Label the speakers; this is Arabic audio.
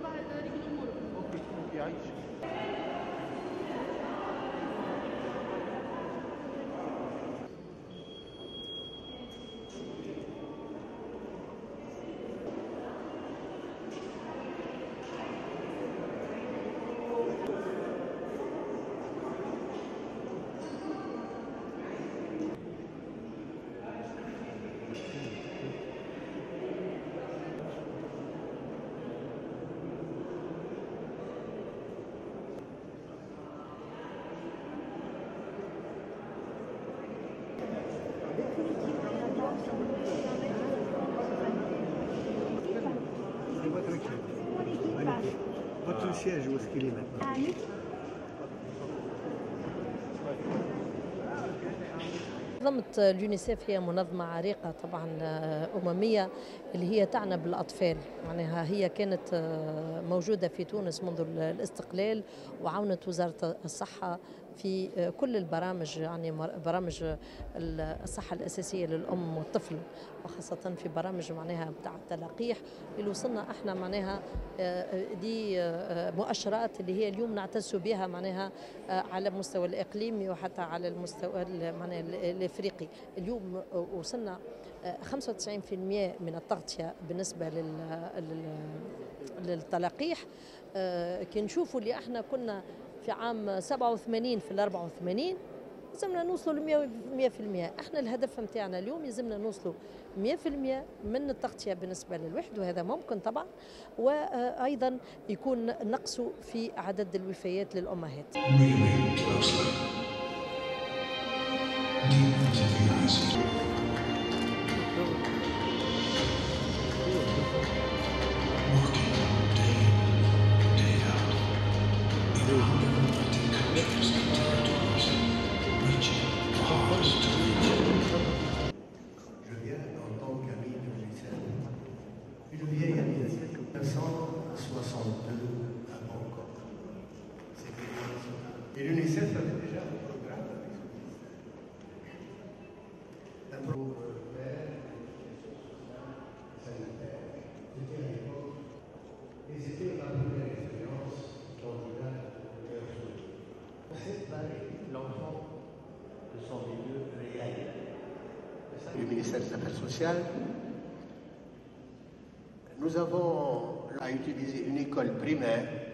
Speaker 1: barrador e
Speaker 2: no muro. Ok, não viajes. Votre siège, où est-ce qu'il est maintenant
Speaker 3: منظمة اليونيسيف هي منظمة عريقة طبعا أممية اللي هي تعنى بالأطفال. معناها هي كانت موجودة في تونس منذ الاستقلال وعاونت وزارة الصحة في كل البرامج يعني برامج الصحة الأساسية للأم والطفل وخاصة في برامج معناها بتاع التلقيح اللي وصلنا إحنا معناها دي مؤشرات اللي هي اليوم نعتز بها معناها على المستوى الإقليمي وحتى على المستوى معناها الإفريقي. اليوم وصلنا 95% من التغطية بالنسبة للتلقيح. كي نشوفوا اللي إحنا كنا في عام 87 في ال 84 لازمنا نوصلوا ل 100% إحنا الهدف نتاعنا اليوم يلزمنا نوصلوا 100% من التغطية بالنسبة للوحد وهذا ممكن طبعا وأيضا يكون نقص في عدد الوفيات
Speaker 2: للأمهات. l'UNICEF avait déjà un programme avec ce Un programme pour faire sanitaire. C'était à l'époque. Et c'était ma première expérience candidate au cœur On séparer l'enfant de son milieu réel. du ministère des Affaires sociales, nous avons à utiliser une école primaire